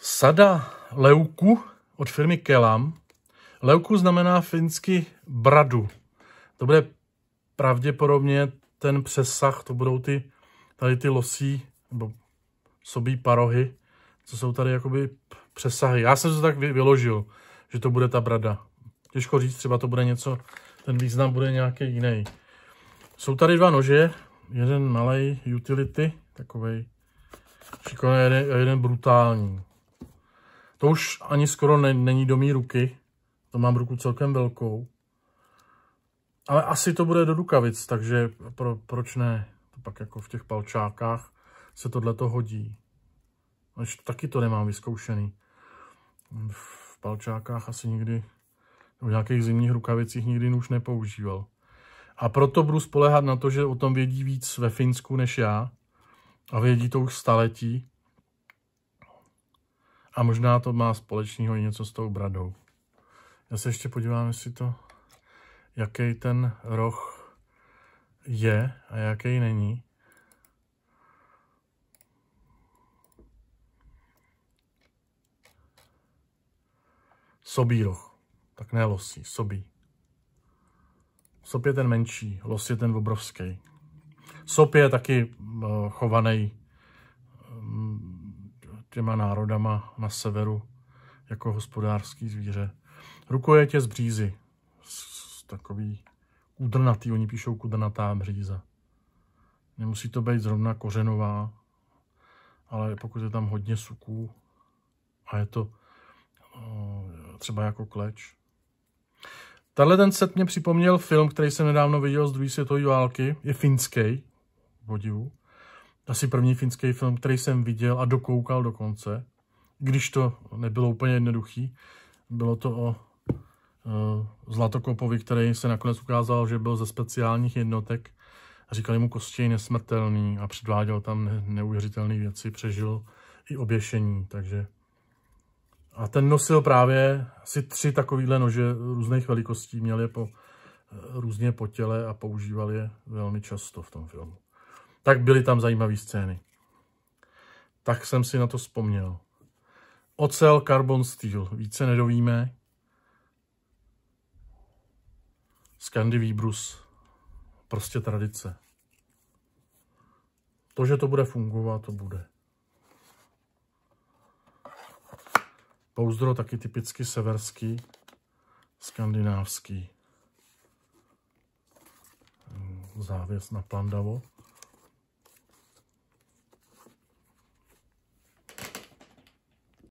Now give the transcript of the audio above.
Sada leuku od firmy Kelam. Leuku znamená finsky bradu. To bude pravděpodobně ten přesah, to budou ty, tady ty losí, nebo sobí parohy, co jsou tady jakoby přesahy. Já jsem to tak vyložil, že to bude ta brada. Těžko říct, třeba to bude něco, ten význam bude nějaký jiný. Jsou tady dva nože, jeden malý utility, takovej šikovný, jeden, jeden brutální. To už ani skoro ne, není do mý ruky, to mám ruku celkem velkou. Ale asi to bude do rukavic, takže pro, proč ne? To pak jako v těch palčákách se tohle to hodí. Až taky to nemám vyzkoušený. V palčákách asi nikdy, v nějakých zimních rukavicích nikdy už nepoužíval. A proto budu spolehat na to, že o tom vědí víc ve Finsku než já. A vědí to už staletí. A možná to má společného i něco s tou bradou. Já se ještě podívám, jestli to, jaký ten roh je a jaký není. Sobí roh. Tak ne losí, sobí. Sop je ten menší, los je ten obrovský. Sop je taky uh, chovaný um, těma národama na severu jako hospodářský zvíře. Rukojetě z břízy. Z, takový kudrnatý, oni píšou kudrnatá bříza. Nemusí to být zrovna kořenová, ale pokud je tam hodně suků a je to třeba jako kleč, Tahle ten set mě připomněl film, který jsem nedávno viděl z druhé světové války. Je finský, podivu. Asi první finský film, který jsem viděl a dokoukal do konce. Když to nebylo úplně jednoduchý. Bylo to o uh, Zlatokopovi, který se nakonec ukázal, že byl ze speciálních jednotek. A říkali mu Kostěj nesmrtelný a předváděl tam neuvěřitelné věci, přežil i oběšení, takže a ten nosil právě asi tři takovýhle nože různých velikostí, měl je po, různě po těle a používal je velmi často v tom filmu. Tak byly tam zajímavé scény. Tak jsem si na to vzpomněl. Ocel, carbon steel. Více nedovíme. Scandi Výbrus. Prostě tradice. To, že to bude fungovat, to bude. Pouzdro taky typicky severský, skandinávský. Závěs na Pandavo.